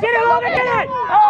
Get it, get it!